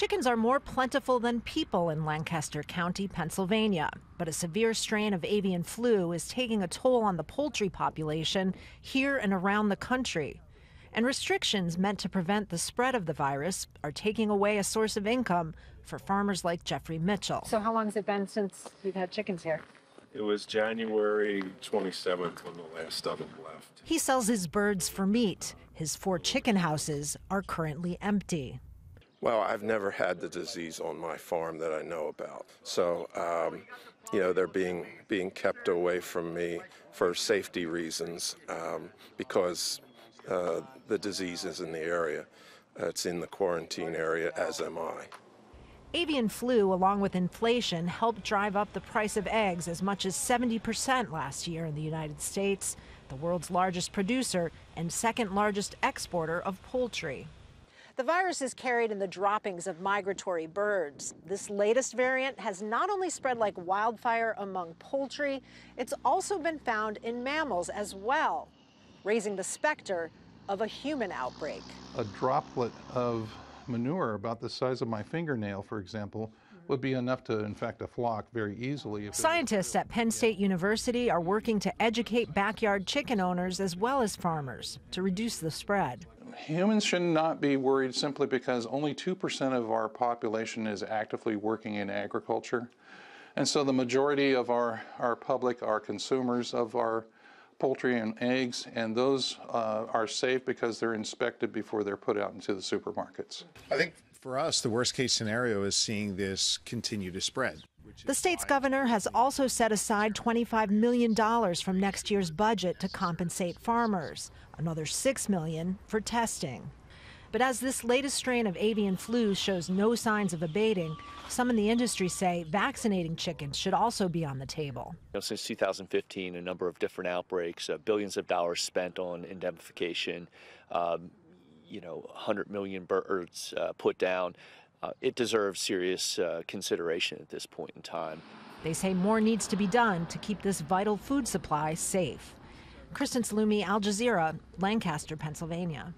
Chickens are more plentiful than people in Lancaster County, Pennsylvania, but a severe strain of avian flu is taking a toll on the poultry population here and around the country. And restrictions meant to prevent the spread of the virus are taking away a source of income for farmers like Jeffrey Mitchell. So, how long has it been since you've had chickens here? It was January 27th when the last of them left. He sells his birds for meat. His four chicken houses are currently empty. Well, I've never had the disease on my farm that I know about. So, um, you know, they're being being kept away from me for safety reasons um, because uh, the disease is in the area. Uh, it's in the quarantine area, as am I. Avian flu, along with inflation, helped drive up the price of eggs as much as 70% last year in the United States, the world's largest producer and second largest exporter of poultry. The virus is carried in the droppings of migratory birds. This latest variant has not only spread like wildfire among poultry, it's also been found in mammals as well, raising the specter of a human outbreak. A droplet of manure about the size of my fingernail, for example, would be enough to infect a flock very easily. Scientists at Penn State University are working to educate backyard chicken owners as well as farmers to reduce the spread. Humans should not be worried simply because only 2% of our population is actively working in agriculture. And so the majority of our, our public are consumers of our poultry and eggs, and those uh, are safe because they're inspected before they're put out into the supermarkets. I think for us, the worst case scenario is seeing this continue to spread. The state's governor has also set aside $25 million from next year's budget to compensate farmers, another 6 million for testing. But as this latest strain of avian flu shows no signs of abating, some in the industry say vaccinating chickens should also be on the table. You know, since 2015, a number of different outbreaks, uh, billions of dollars spent on indemnification, um, you know, 100 million birds uh, put down. Uh, it deserves serious uh, consideration at this point in time. They say more needs to be done to keep this vital food supply safe. Kristen Saloomey, Al Jazeera, Lancaster, Pennsylvania.